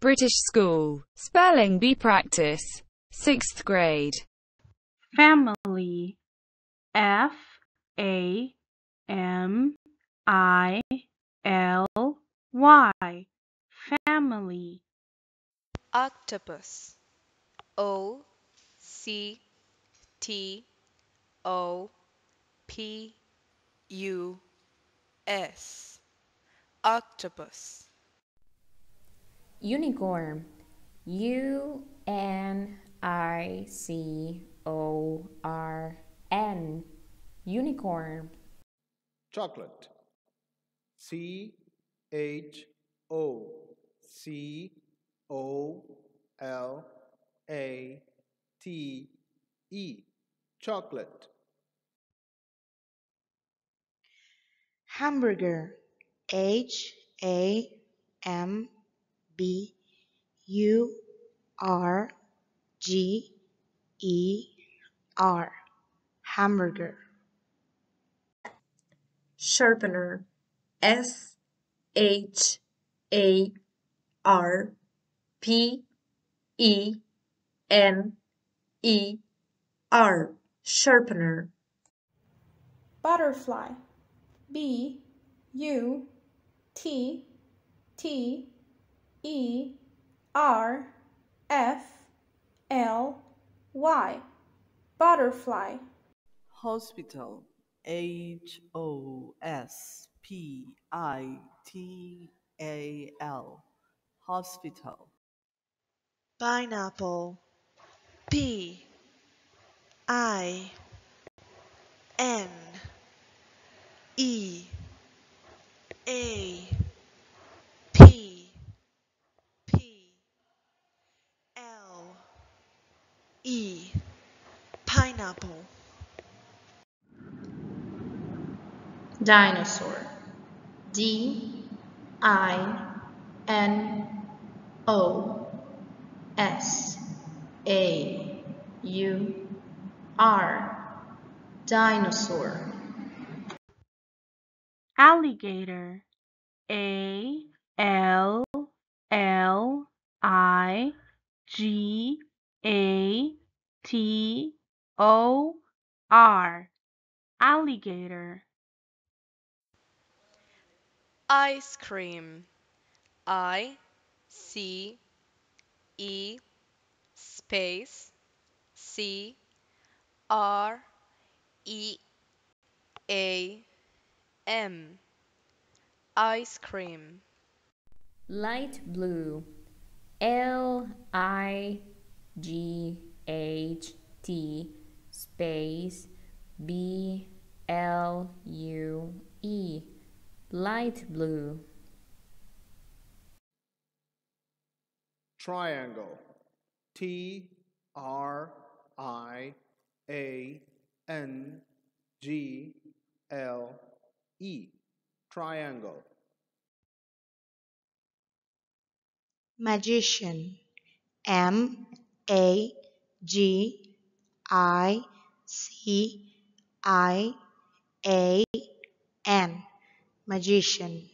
British school. Spelling bee practice. 6th grade. Family. F A M I L Y. Family. Octopus. O C T O P U S. Octopus. Unicorn. U N I C O R N. Unicorn. chocolate C H O C O L A T E chocolate hamburger H A M B U R G E R. Hamburger. Sharpener. S H A R P E N E R. Sharpener. Butterfly. B U T T E R F L Y. Butterfly. Hospital. H O S P I T A L. Hospital. Pineapple. P I N E A P P L E pineapple dinosaur. D I N O S A U R. Dinosaur. Alligator. A L L I G A T O R. Alligator Ice cream. I C E space C R E A M. Ice cream. Light blue. L I G H T space B L U E. Light blue. triangle. T R I A N G L E. Triangle. Magician. M A G I C I A N magician.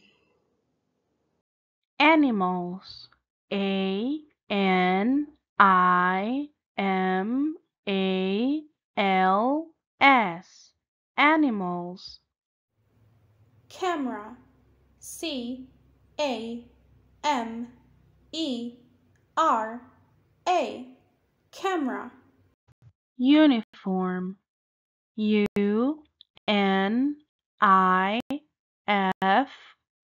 Animals. A N I M A L S. Animals. Camera. C A M E R A. Camera. Uniform. U N I F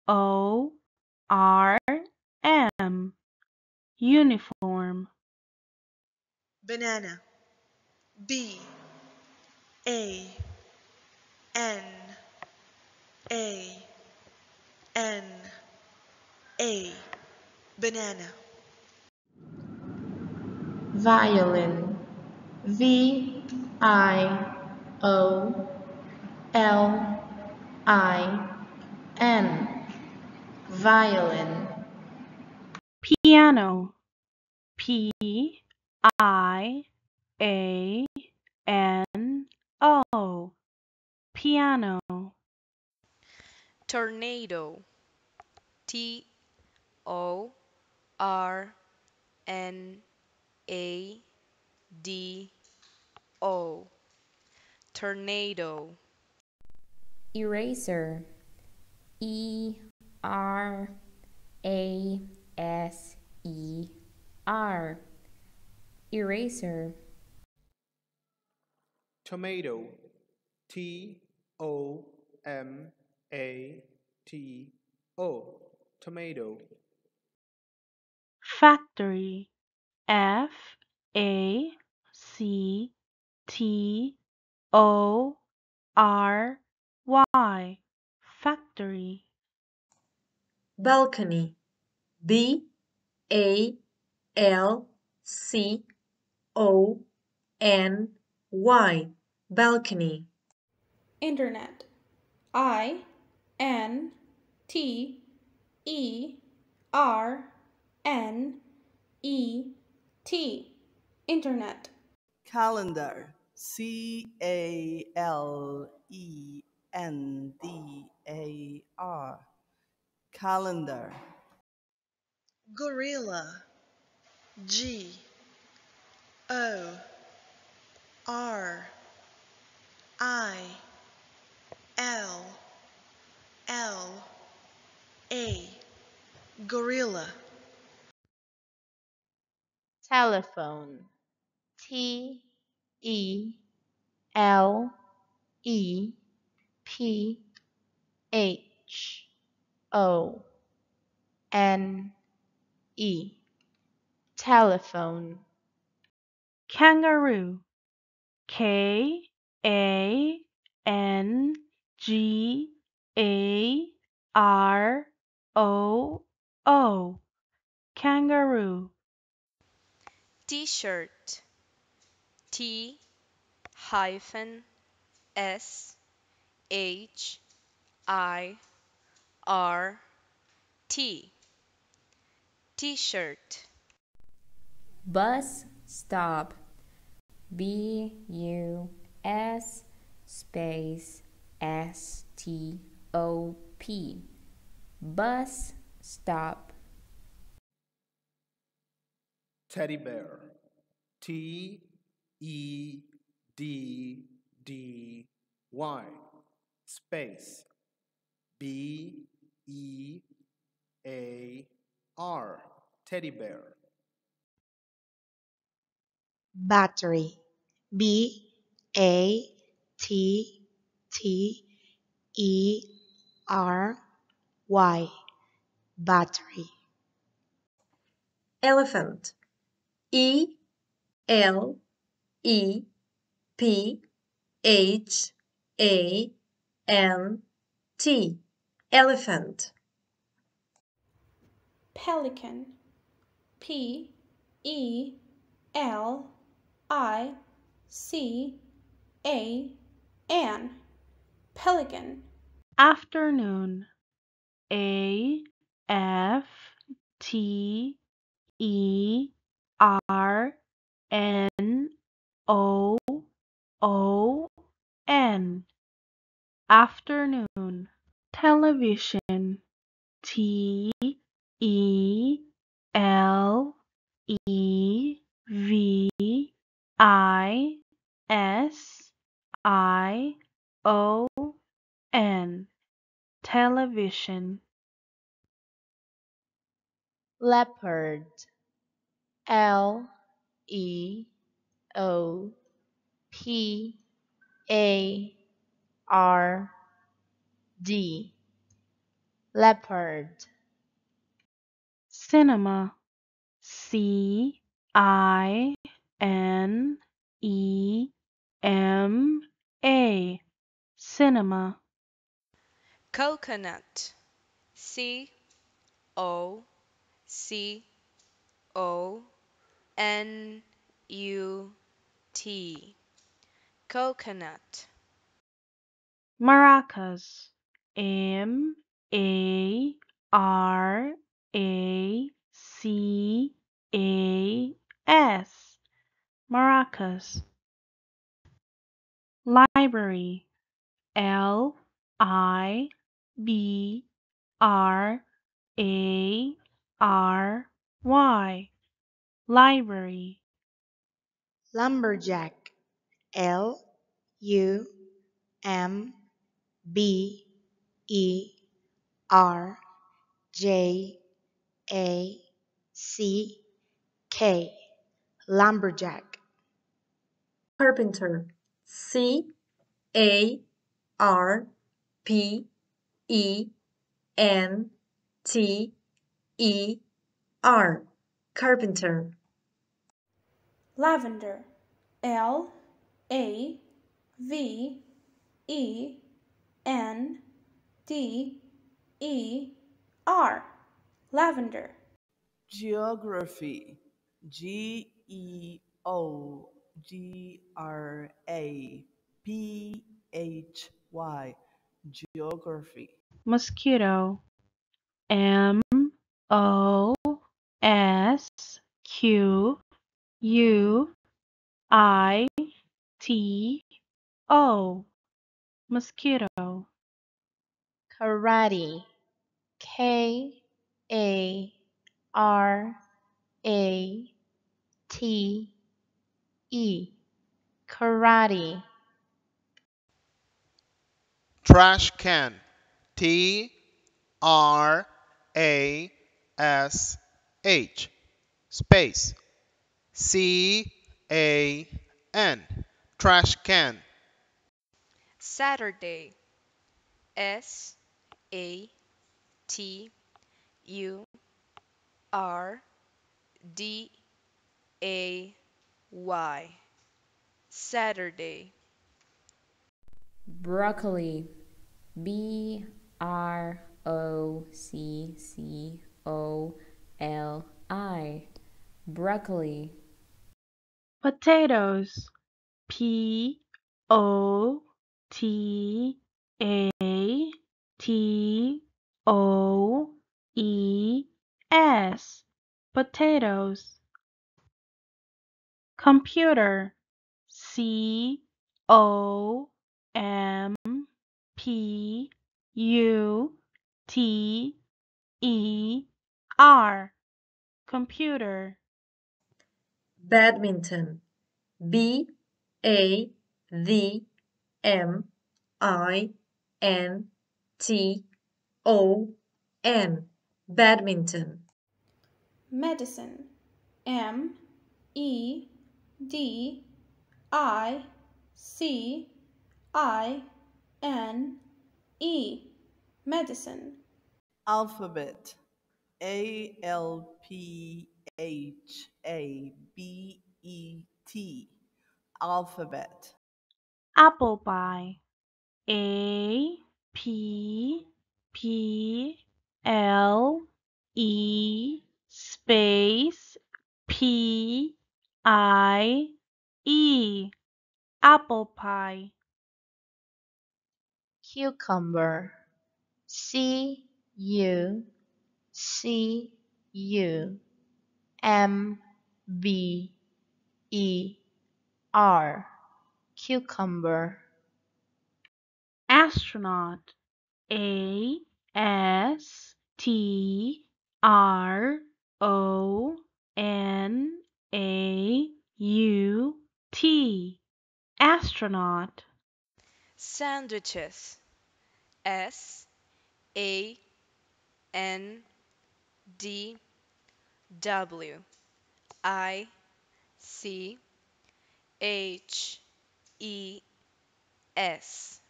O R M uniform. Banana. B. A. N. A. N. A. Banana. Violin. V. I. O. L. I N violin. Piano. P I A N O. Piano. Tornado. T O R N A D O. Tornado. Eraser E R A S E R. Eraser. Tomato. T O M A T O. Tomato. Factory. F A C T O R Y factory. Balcony. B A L C O N Y. Balcony. Internet. I N T E R N E T. Internet. Calendar. C A L E N D A R calendar. Gorilla. G. O. R. I. L. L. A. Gorilla. Telephone. T. E. L. E. P H O N E. Telephone. Kangaroo. K A N G A R O O. Kangaroo. T-shirt. T hyphen S H I R T. T-shirt. Bus stop. B U S space S T O P. Bus stop. Teddy bear. T E D D Y. Space B E A R teddy bear. Battery. B A T T E R Y. Battery. Elephant. E L E P H A N T elephant. Pelican. P E L I C A N. Pelican. Afternoon. A F T E R N O O N. Afternoon television. T E L E V I S I O N. Television. Leopard. L E O P A R D. Leopard. Cinema. C I N E M A. Cinema. Coconut. C O C O N U T. Coconut. Maracas M A R A C A S maracas library L I B R A R Y. Library. lumberjack L U M B E R J A C K. Lumberjack. Carpenter. C A R P E N T E R. Carpenter. Lavender. L A V E N D E R lavender Geography G E O G R A P H Y Geography Mosquito. M O S Q U I T O. Mosquito. Karate K A R A T E karate Trash can. T R A S H. Space. C A N. Trash can. Saturday S A T U R D A Y. Saturday. Broccoli. B R O C C O L I. Broccoli. Potatoes. P O T A T O E S. Potatoes. Computer. C O M P U T E R. Computer. badminton B A D M I N T O N badminton. Medicine. M E D I C I N E. Medicine. Alphabet. A L P H A B E T. Alphabet. Apple pie. A p p l e space p i e apple pie. Cucumber. C U. C U. M B E R. Cucumber astronaut. A s t r o n a u t. Astronaut. Sandwiches. S A N D W I C H E S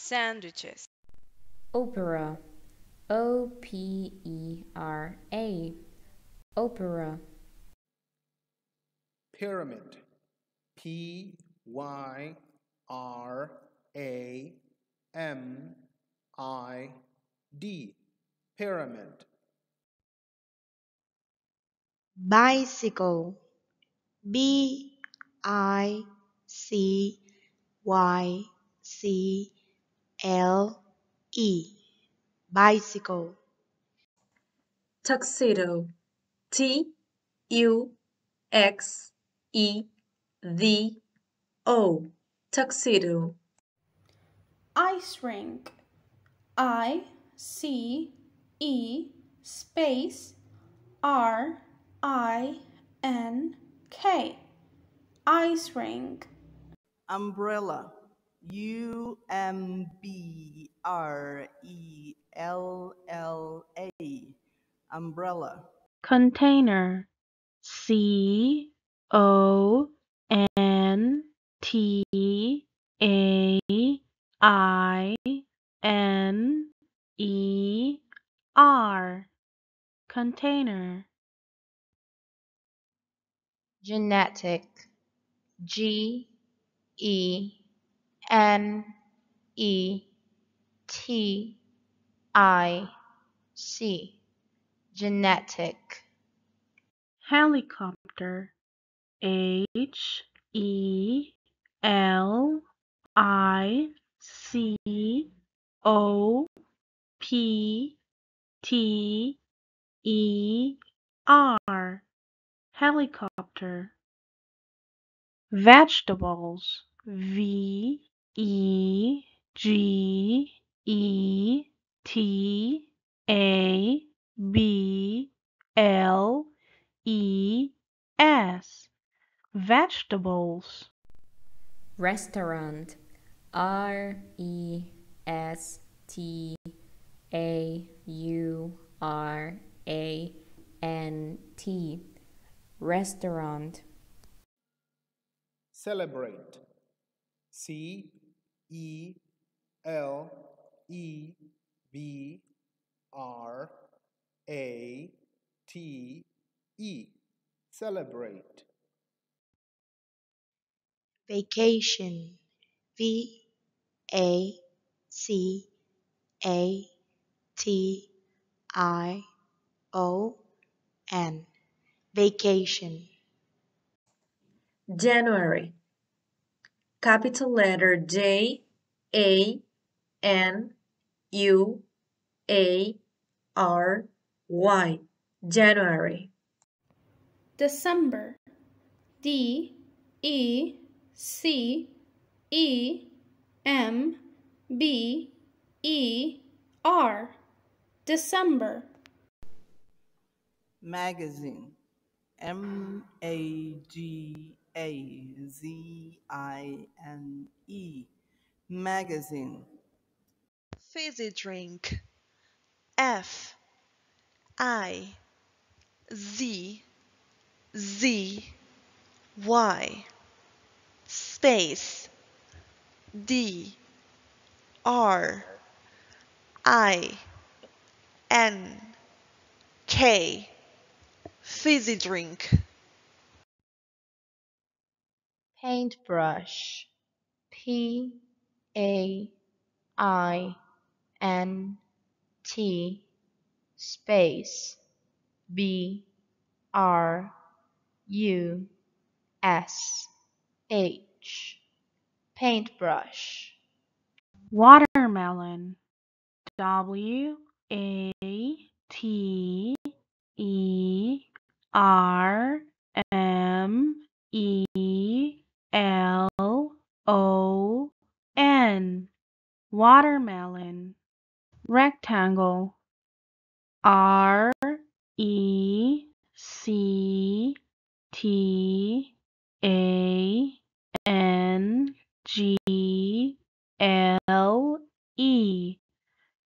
Sandwiches opera O P E R A opera Pyramid. P Y R A M I D. Pyramid. bicycle B I C Y C L E bicycle tuxedo T U X E D O tuxedo ice rink I C E space R I N K. Ice rink. Umbrella. U M B R E L L A. Umbrella. Container. C O N T A I N E R. Container. genetic G E N E T I C genetic Helicopter. H E L I C O P T E R. Helicopter. Vegetables. V E G E T A B L E S. Vegetables. Restaurant R E S T A U R A N T Restaurant Celebrate. C E L E B R A T E. Celebrate. vacation V A C A T I O N vacation January. Capital letter J A N U A R Y. January. December. D E C E M B E R. December. Magazine. M A G A Z I N E. Magazine. Fizzy drink. F I Z Z Y space D R I N K fizzy drink paintbrush P A I N T space B R U S H paintbrush Watermelon. W A T E R M E L O N. Watermelon. Rectangle. R E C T A N G L E.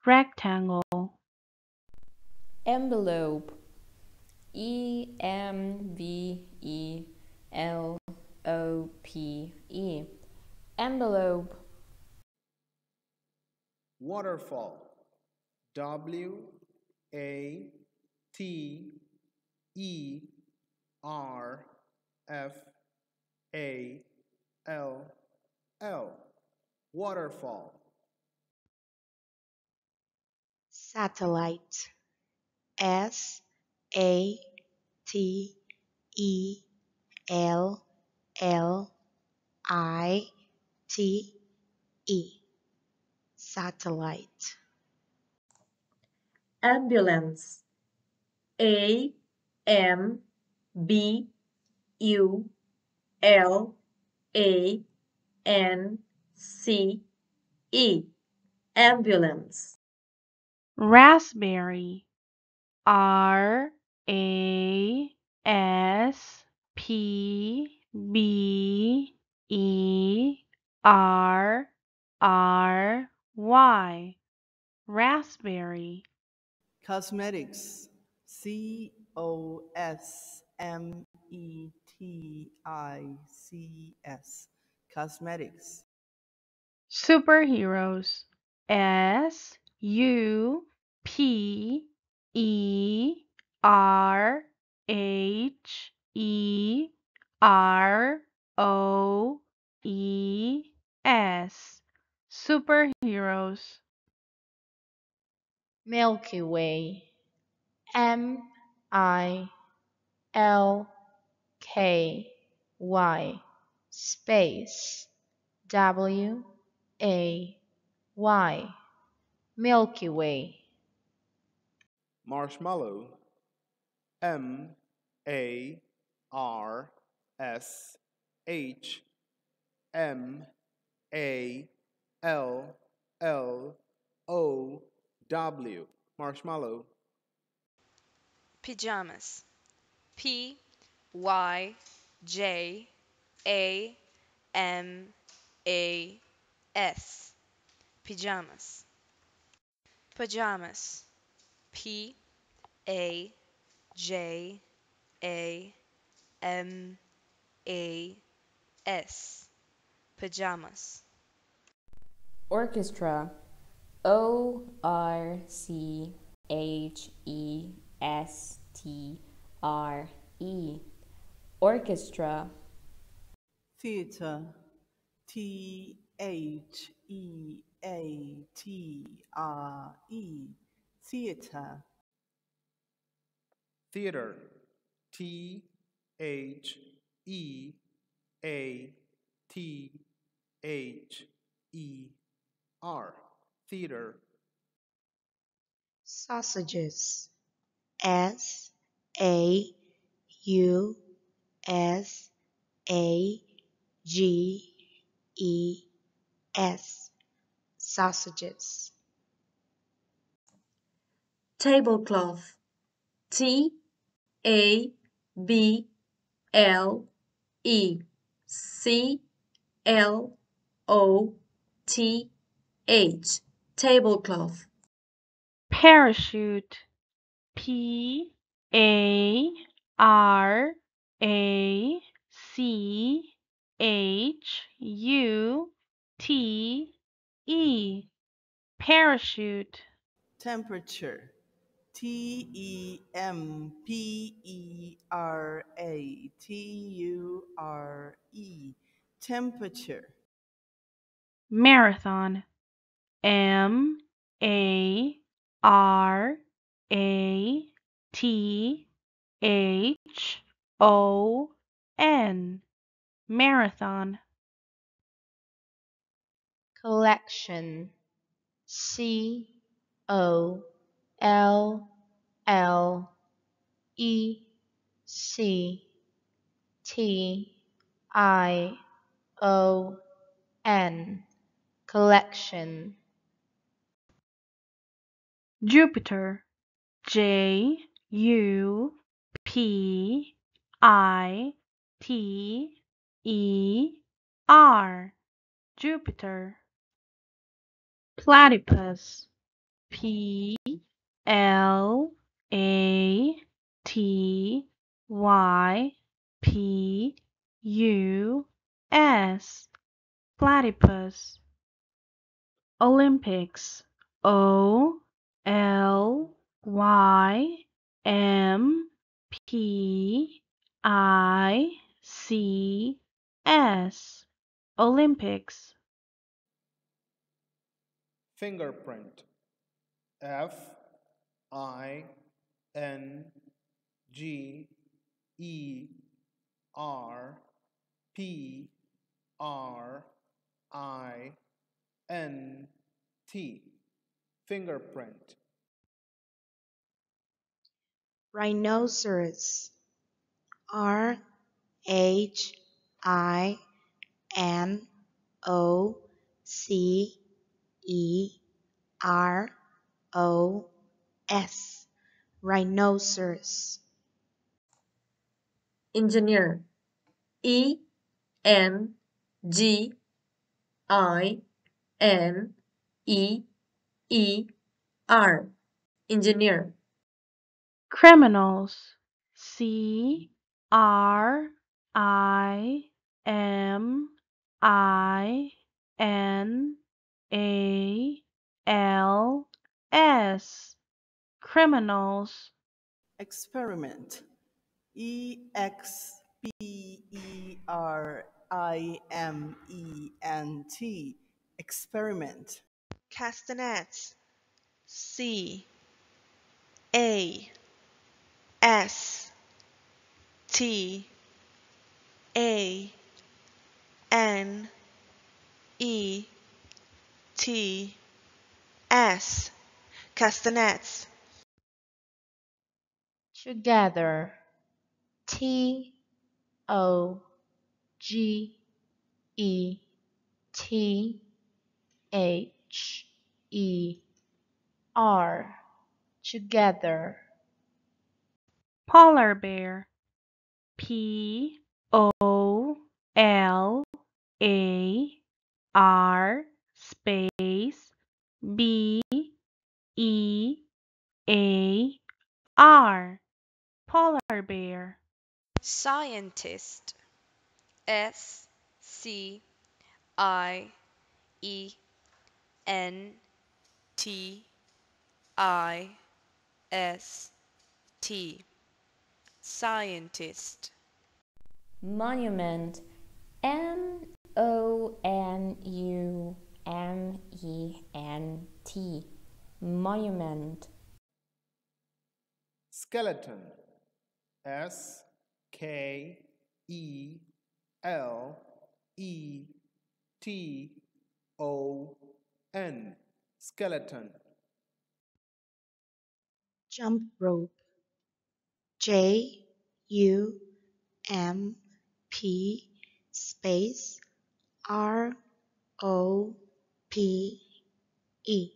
Rectangle. Envelope E M V E L O P E Envelope Waterfall. W A T E R F A L L. Waterfall. satellite S A T E L L I T E satellite Ambulance. A M B U L A N C E. Ambulance. Raspberry. R A S P B E R R Y raspberry Cosmetics. C O S M E T I C S. Cosmetics. superheroes S U P E R H E R O E S superheroes. Milky Way M I L K Y space W A Y Milky Way. Marshmallow M A R S H M A L L O W marshmallow Pajamas. P Y J A M A S. Pajamas. Pajamas. P A J A M A S. A S pajamas. Orchestra O R C H E S T R E Orchestra Theater. T H E A T R E. Theater. theater T H E A T H E R theater. Sausages. S A U S A G E S. Sausages. Tablecloth. T A B L E C L O T H tablecloth. Parachute. P A R A C H U T E. Parachute. Temperature. T E M P E R A T U R E. Temperature. marathon M A R A T H O N marathon collection C O L L E C T I O N. Collection. Jupiter. J U P I T E R. Jupiter. Platypus. P L A T Y P U S. Platypus. Olympics. O L Y M P I C S. Olympics. Fingerprint. F I N G E R P R I N T. Fingerprint. Rhinoceros. R H I N O C E R O S rhinoceros. Engineer. E N G I N E E R. Engineer. Criminals. C R I M I N A L S criminals. Experiment. E X B E R I M E N T. Experiment. Castanets. C. A. S. T. A. N. E. T. S. Castanets together. T O G E T H E R. Together. Polar bear. P O L A R space B E A R polar bear. Scientist. S C I E N T I S T. Scientist. Monument. M O N U M E N T. Monument. Skeleton S K E L E T O N. Skeleton. Jump rope. J U M P space R O P E.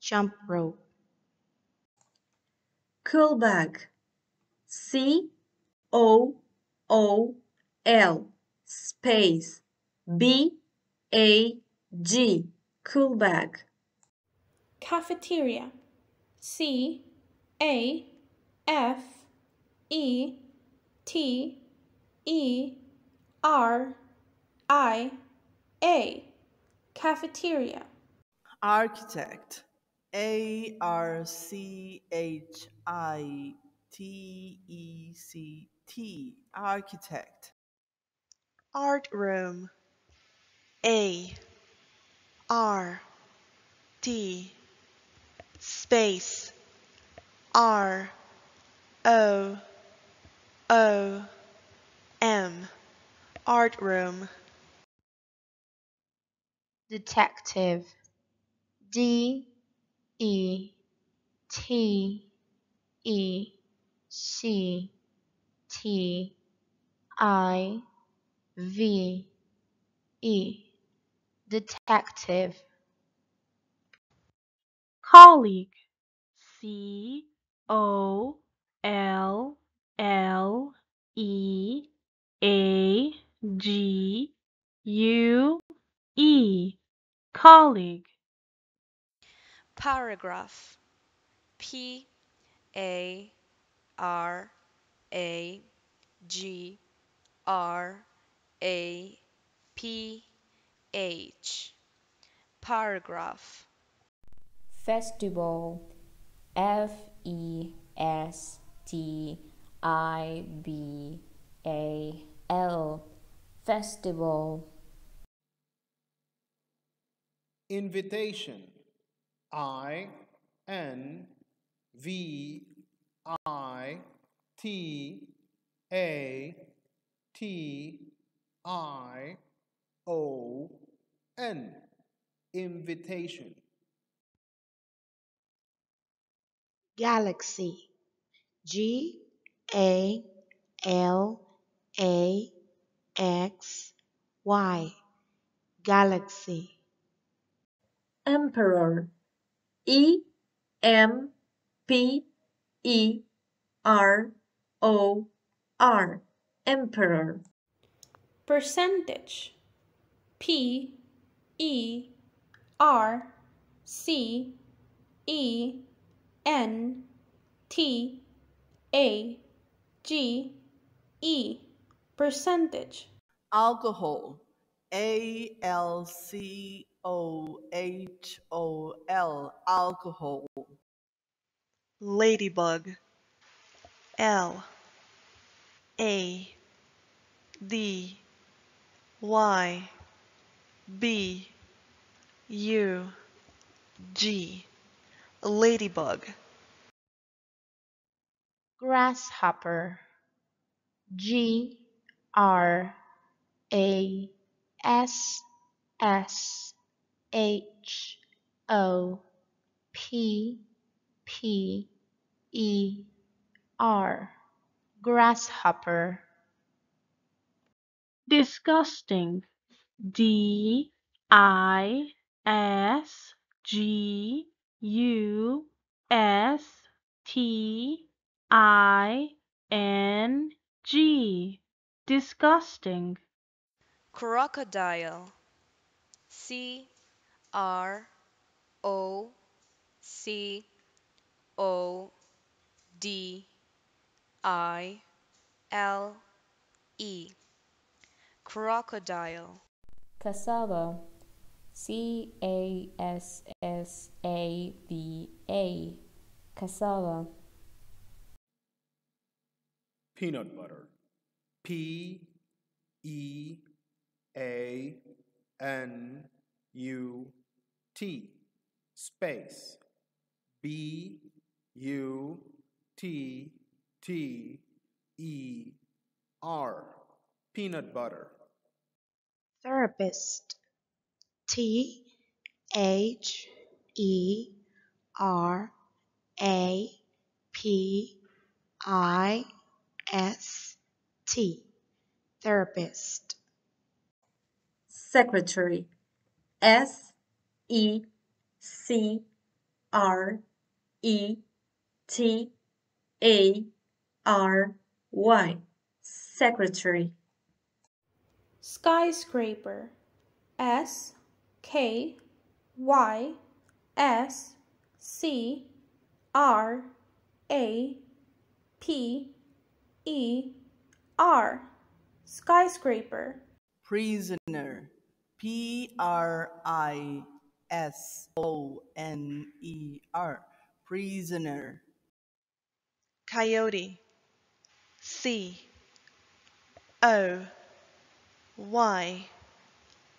Jump rope. Cool bag C O O L space B A G cool bag. Cafeteria. C A F E T E R I A. Cafeteria. Architect. A R C H I T E C T architect. Art room. A. R. T space. R. O. O. M. Art room. Detective. D. E. T. E C T I V E. Detective. Colleague. C O L L E A G U E. Colleague. Paragraph. P A R A G R A P H. Paragraph. Festival. F E S T I B A L. Festival. Invitation. I N V I T A T I O N. Invitation. Galaxy. G A L A X Y. Galaxy. Emperor. E M P E R O R emperor, percentage. P E R C E N T A G E. Percentage. Alcohol. A l c o h o l. Alcohol. Ladybug L A D Y B U G. Ladybug. Grasshopper. G R A S S H O P P E R grasshopper. Disgusting. D I S G U S T I N G. Disgusting. Crocodile. C R O C O D I L E. Crocodile. Cassava. C A S S A V A. Cassava. Peanut butter. P E A N U T. Space. B U T T E R peanut butter. therapist. T H E R A P I S T. Therapist. Secretary, S E C R E T A R Y, secretary, skyscraper. S K Y S C R A P E R. Skyscraper. Prisoner. P r i s o n e r. Prisoner. Coyote C O Y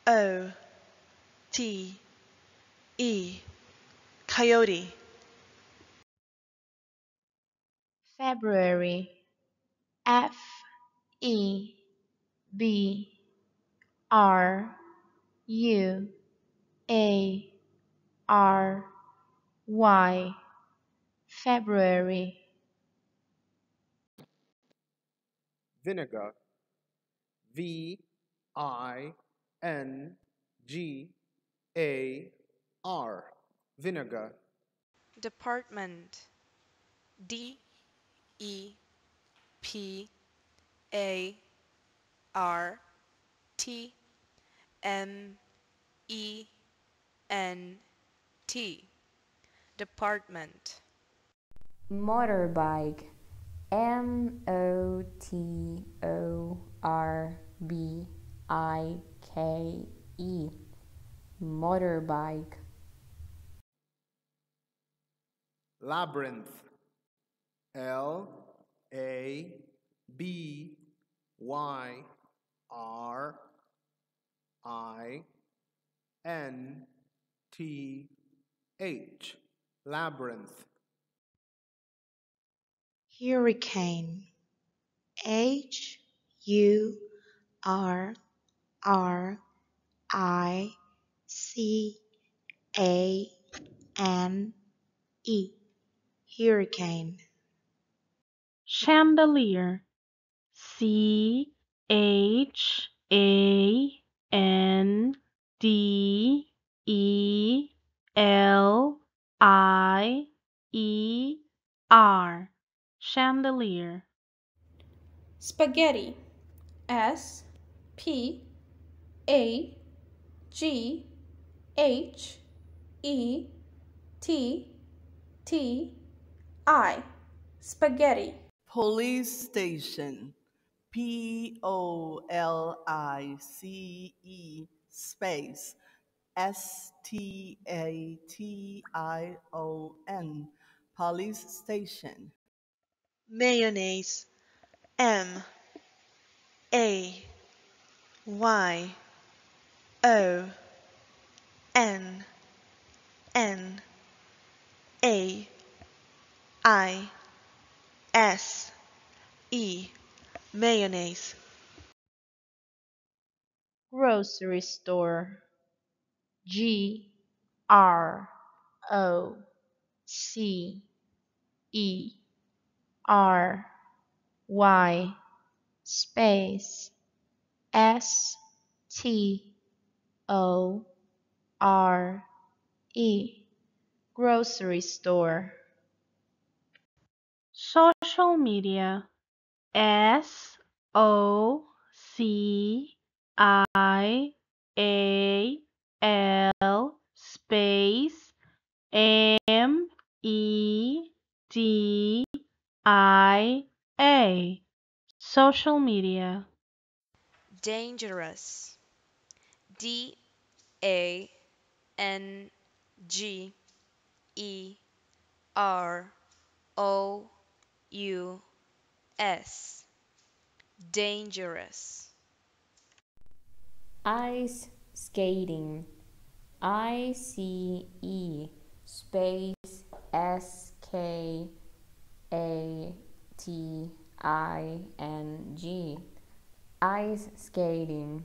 O T E. Coyote. February. F E B R U A R Y. February vinegar. V I N G A R. Vinegar. Department. D E P A R T M E N T. Department. Motorbike M O T O R B I K E. Motorbike. Labyrinth. L A B Y R I N T H. Labyrinth hurricane. H U R R I C A N E. Hurricane. Chandelier. C H A N D E L I E R chandelier spaghetti S P A G H E T T I spaghetti Police station. P O L I C E space S T A T I O N. Police station. Mayonnaise M A Y O N N A I S E mayonnaise. Grocery store. G R O C E R Y space S T O R E grocery store. Social media. S O C I A L space M E D I A social media. Dangerous. D A N G E R O U S. Dangerous. Ice skating. I C E space S K A T I N G. Ice skating.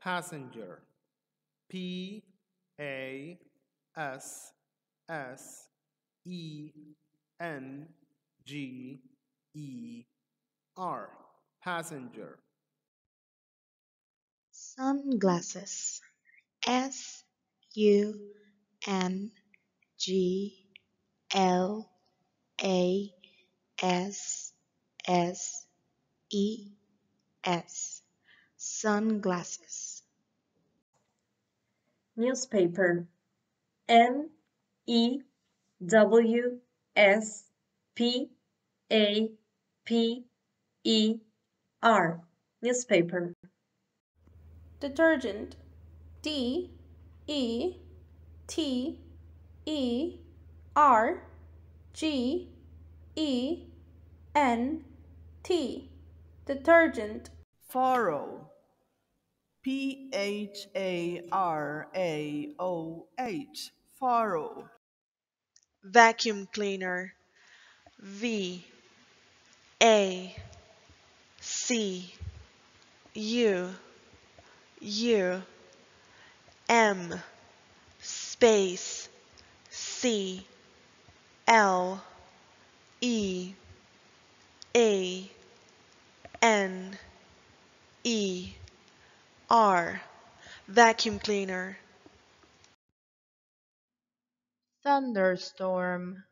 passenger P A S S E N G E R passenger Sunglasses. S U N G L A S S E S. Sunglasses. newspaper N E W S P A P E R newspaper detergent D E T E R G E N T detergent Pharaoh. P H A R A O H. Pharaoh. vacuum cleaner V A C U U M space C L E A N E R vacuum cleaner. Thunderstorm.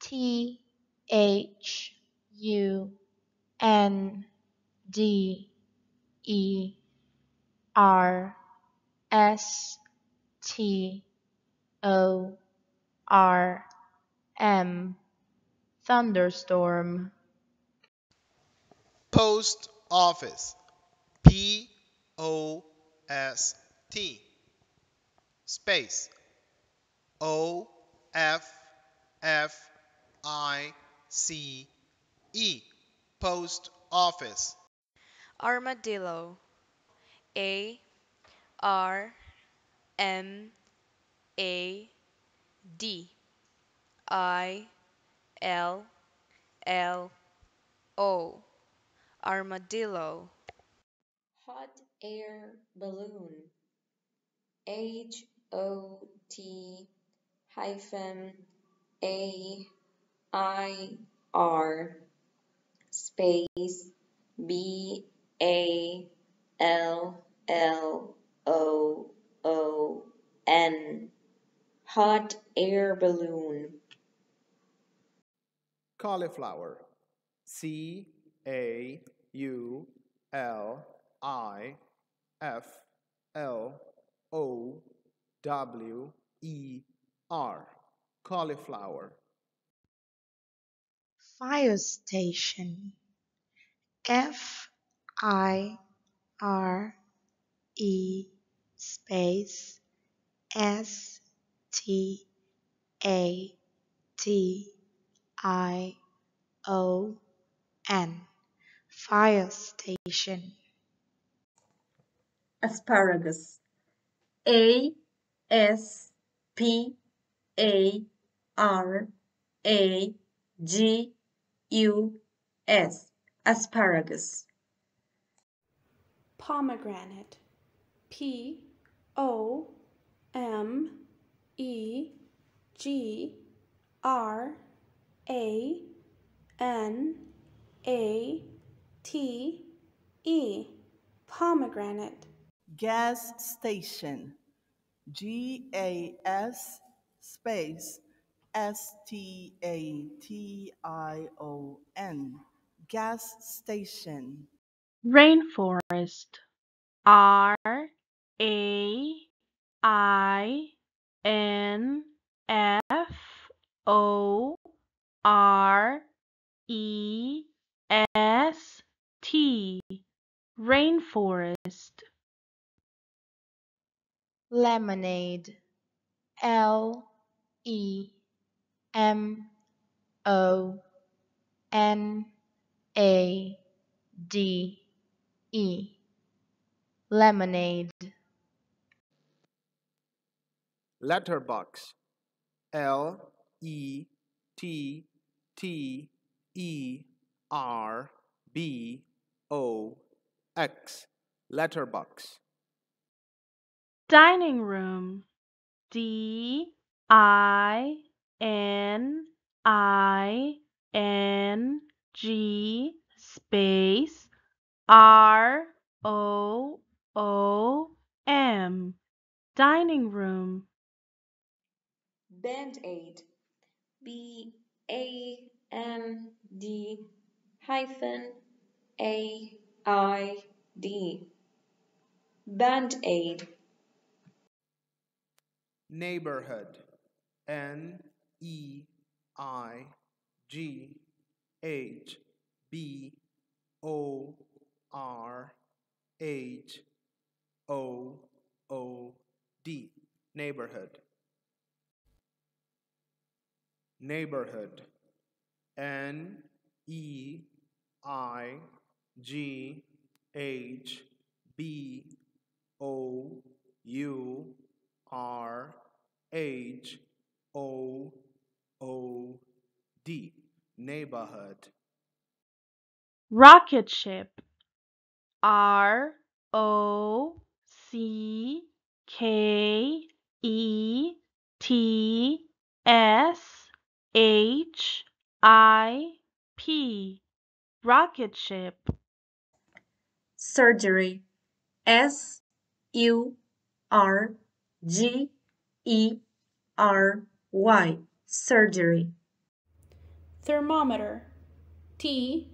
T H U N D E R S T O R M thunderstorm Post office. P O S T. Space. O F F I C E. Post office. armadillo A R M A D I L L O armadillo Hot air balloon. H O T hyphen A I R space B A L L O O N. Hot air balloon. Cauliflower C A U L I F L O W E R. Cauliflower. Fire station. F I R E space S T A T I O N. Fire station. asparagus a s p a r a g u s asparagus pomegranate P O M E G R A N A T E pomegranate. Gas station. G A S space S T A T I O N. Gas station. Rainforest. R A I N F O R E S T Rainforest. Lemonade. L E M O N A D E. Lemonade. Letterbox. L E T T E R B O X. Letterbox. Dining room D I N I N G space R O O M dining room Band aid. B A N D hyphen A I D. Band aid. Neighborhood. N E I G H B O R H O O D. Neighborhood. Neighborhood. N E I G H B O U R H O O D. Neighborhood. rocket ship R O C K E T S H I P rocket ship. Surgery. S U R G E R Y. Surgery. Thermometer. T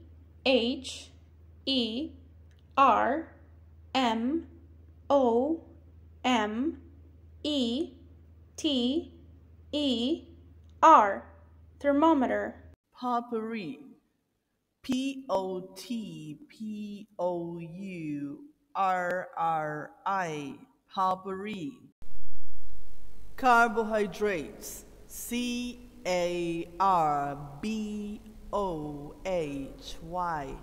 H E R M O M E T E R thermometer. Potpourri. P O T P O U R R I. Potpourri. Carbohydrates. C A R B O H Y.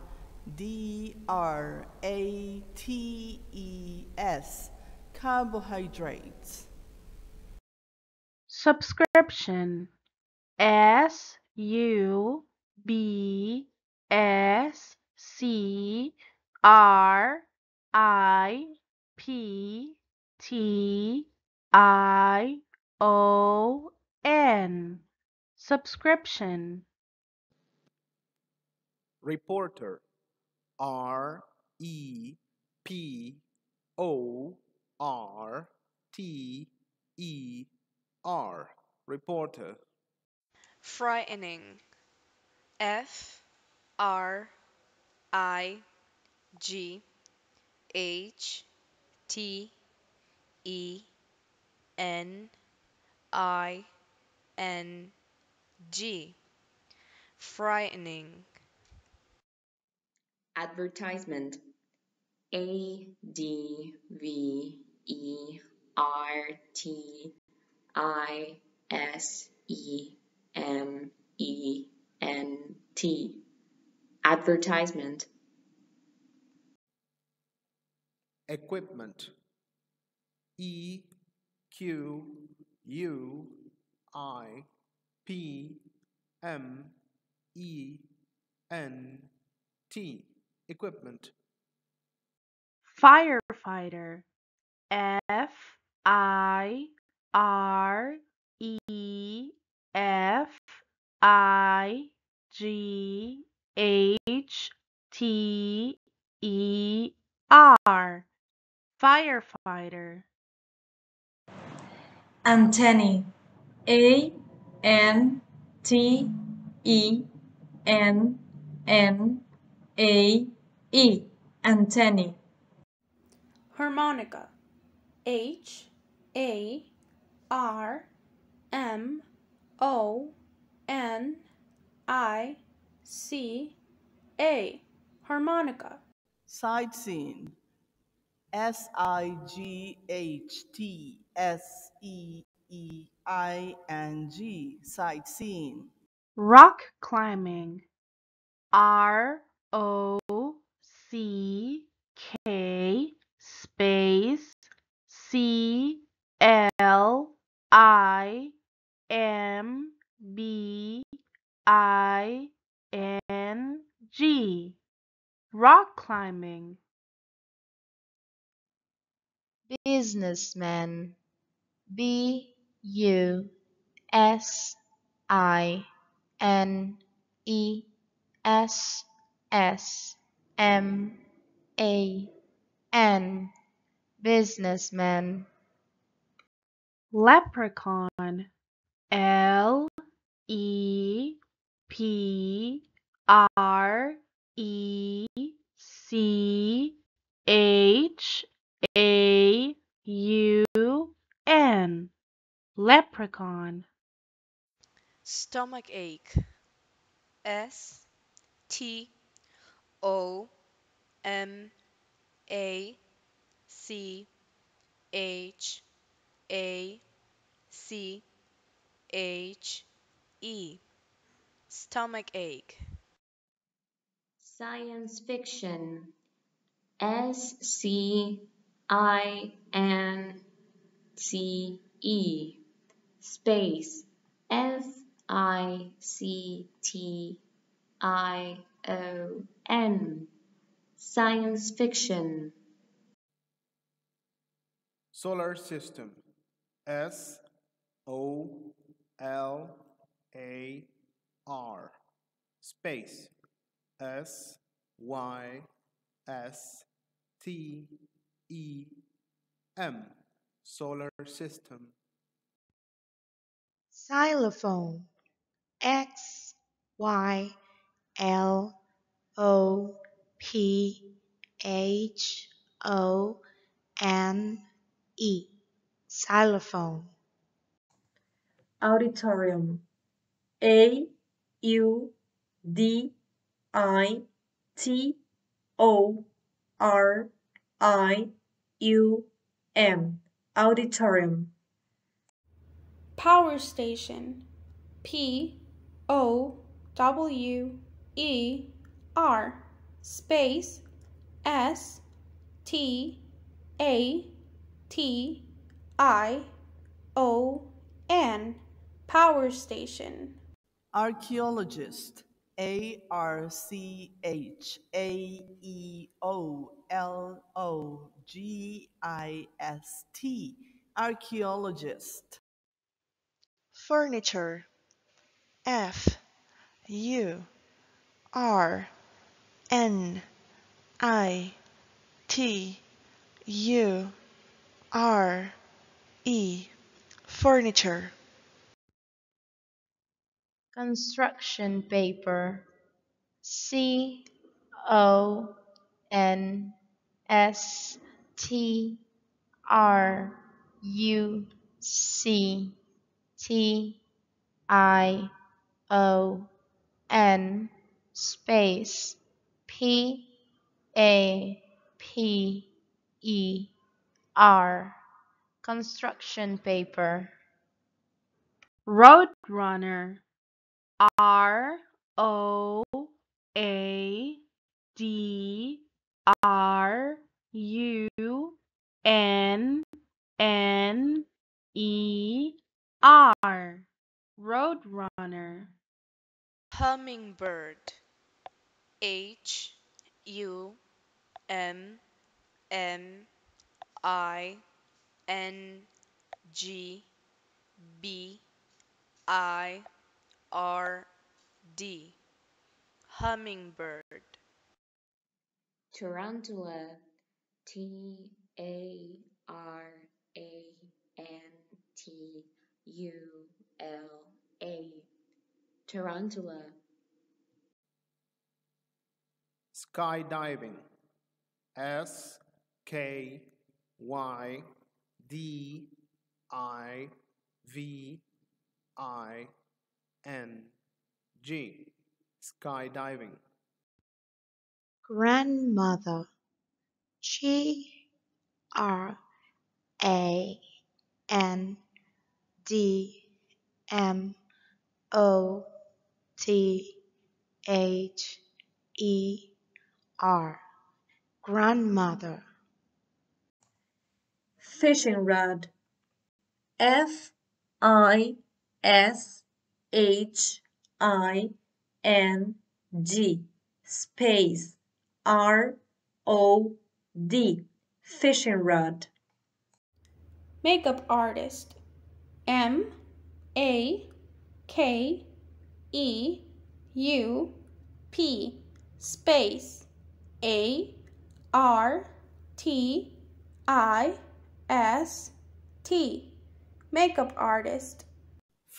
D R A T E S. Carbohydrates. Subscription S U B S C R I P T I O N subscription Reporter. R E P O R T E R. Reporter. Frightening F R I G H T E N I N G. Frightening. Advertisement A D V E R T I S E M E N T. Advertisement. Equipment. E Q U I P M E N T. Equipment. Firefighter. F I R E F I G H T E R firefighter. Antennae A N T E N N A E antennae. Harmonica H A R M O N I C A harmonica Side scene Sightseeing. S I G H T S E E I N G. Sightseeing. rock climbing R O C K space C L I M B I N G rock climbing. Businessman B U S I N E S S M A N. Businessman. Leprechaun L E P R E C H A U N leprechaun Stomach ache. S T O M A C H A C H E. Stomach ache. Science fiction. S C I N C E. Space. F I C T I O N. Science fiction. Solar system. S O L A R space S Y S T E M solar system. Xylophone X Y L O P H O N E xylophone auditorium. A U D I T O R I U M. Auditorium. Power station. P O W E R space S T A T I O N power station Archaeologist. A R C H A E O L O G I S T. Archaeologist. furniture F U R N I T U R E furniture construction paper. C O N S T R U C T I O N space P A P E R. Construction paper. Roadrunner R O A D R U N N E R. Roadrunner. Hummingbird. H U M M I N G B I R D Hummingbird. Tarantula T A R A N T U L A. Tarantula. Skydiving. S K Y D I V I N G skydiving. Grandmother G R A N D M O T H E R. Grandmother. Fishing rod. F I S H I N G space R O D fishing rod. Makeup artist M A K E U P space A R T I S T. Makeup artist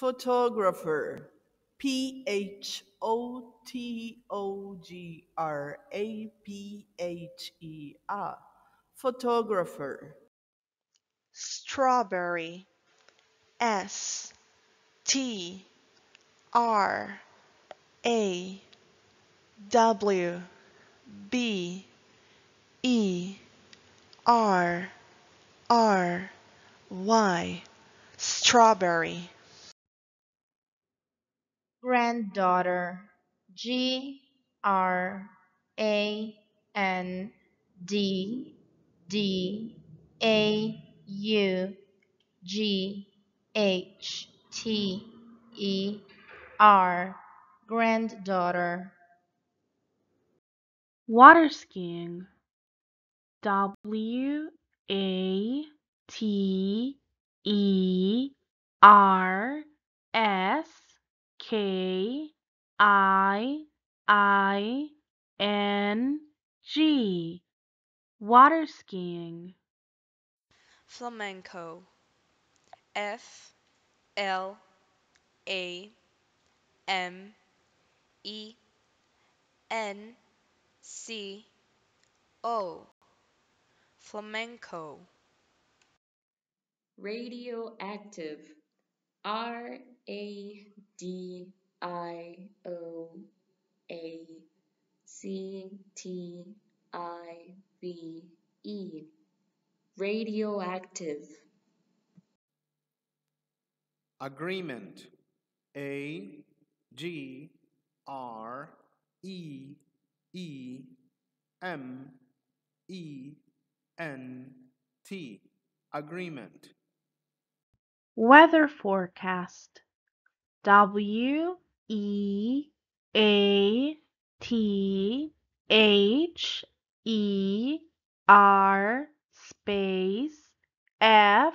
photographer. P H O T O G R A P H E R. Photographer. Strawberry. S T R A W B E R R Y. Strawberry granddaughter G R A N D D A U G H T E R granddaughter. Water skiing. W A T E R S K I I N G Water skiing. Flamenco. F L A M E N C O. Flamenco. Radioactive R A D I O A C T I V E. Radioactive. Agreement. A G R E E M E N T. Agreement Weather forecast. W E A T H E R space F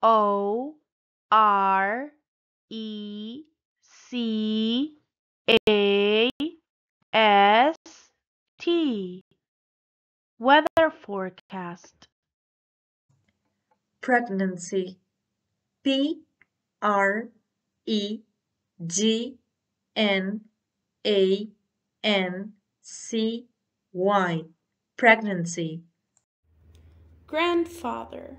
O R E C A S T. Weather forecast. Pregnancy P R E G N A N C Y. Pregnancy. grandfather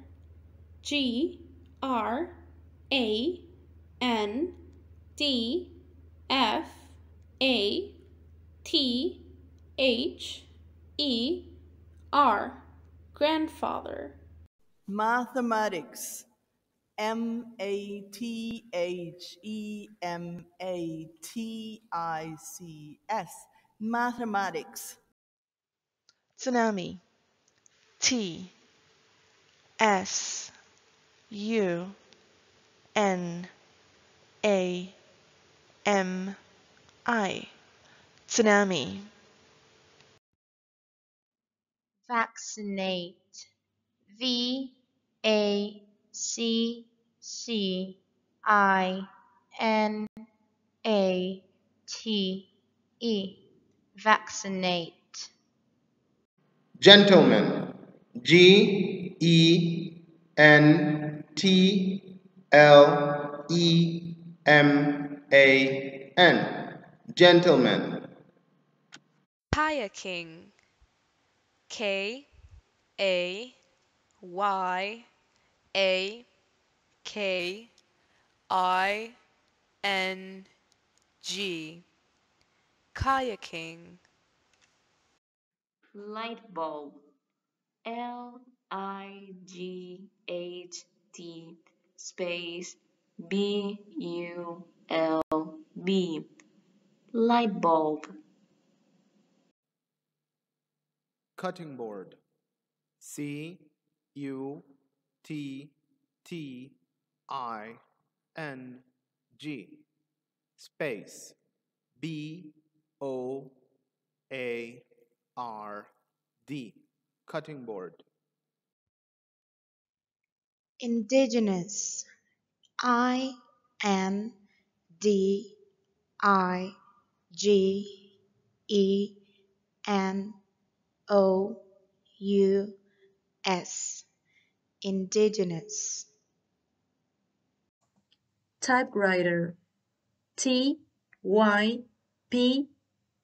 G R A N D F A T H E R grandfather Mathematics. M A T H E M A T I C S. Mathematics. tsunami. T. S. U. N. A. M. I. Tsunami. Vaccinate. V A C C I N A T E vaccinate Gentleman. G E N T L E M A N. Gentleman. kayaking K A Y A K I N G. Kayaking. Light bulb. L I G H T space B U L B. Light bulb. Cutting board. C U T T I N G. Space. B O A R D. Cutting board. indigenous I N D I G E N O U S indigenous Typewriter. T Y P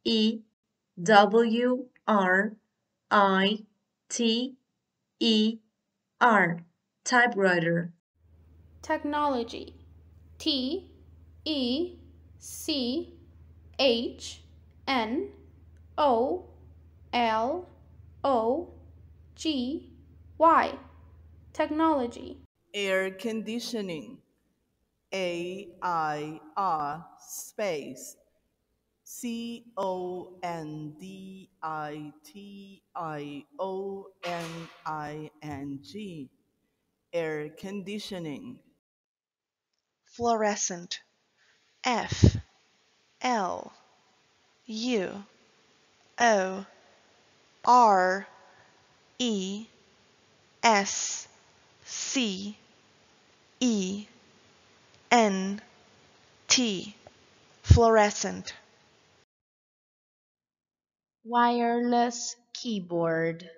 E W R I T E R. Typewriter. technology T E C H N O L O G Y technology Air conditioning. A I R space C O N D I T I O N I N G. Air conditioning. fluorescent. F. L. U. O. R. E. S. C. E N T fluorescent. Wireless keyboard.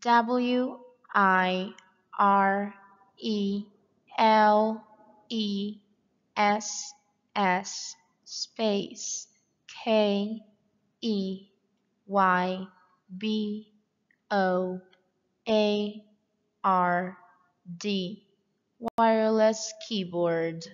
W I R E L E S S space K E Y B O A R D wireless keyboard